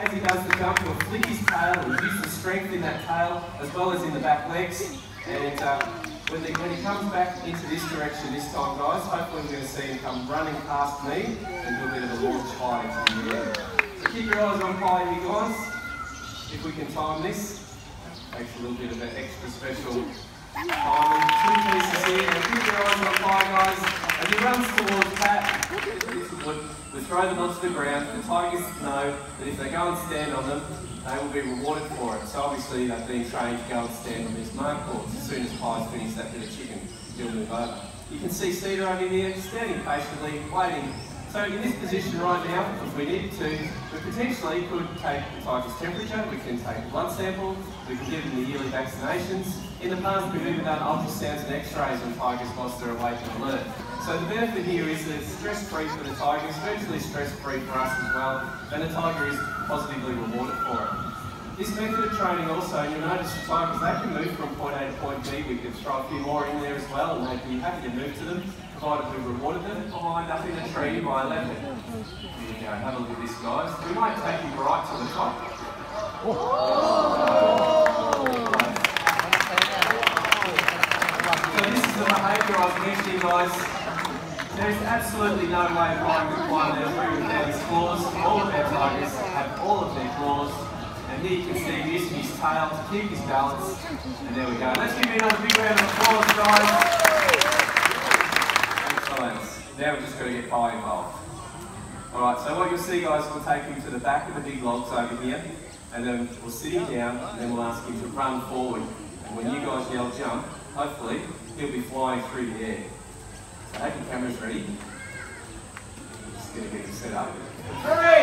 as he does the jump, he'll flick his tail, he'll use the strength in that tail as well as in the back legs. And uh, when, they, when he comes back into this direction this time, guys, hopefully we're going to see him come running past me and do a bit of a launch high into the air. So keep your eyes on high here, guys. If we can time this, makes a little bit of an extra special timing. Two pieces here, and keep your eyes on high, guys. As he runs towards throw them onto the ground. The tigers know that if they go and stand on them, they will be rewarded for it. So obviously they've been trained to go and stand on these mark boards. As soon as Pies finish that bit of chicken, he'll move over. You can see Cedar over here, standing patiently, waiting. So in this position right now, if we need to, we potentially could take the tiger's temperature, we can take a blood sample, we can give them the yearly vaccinations. In the past, we've even done ultrasounds and x-rays on tigers whilst they're awake and alert. So the benefit here is that it's stress-free for the tigers, virtually stress-free for us as well, and the tiger is positively rewarded for it. This method of training also, you'll notice the tigers, they can move from point A to point B. We could throw a few more in there as well, and they'd be happy to move to them, provided we rewarded them behind up in the tree by leopard. Here you go, have a look at this, guys. We might take you right to the top. So this is the behaviour I was mentioning, guys. There's absolutely no way of trying to climb their tree without his claws. All of our tigers have all of their claws. And you can see him using his tail to keep his balance. And there we go. Let's give him another big round of applause, guys. Excellent. Now we're just going to get Kai involved. Alright, so what you'll see guys, we'll take him to the back of the big logs over here, and then we'll sit him down, and then we'll ask him to run forward. And when you guys yell jump, hopefully, he'll be flying through the air. So have your cameras ready. Just going to get you set up. Three!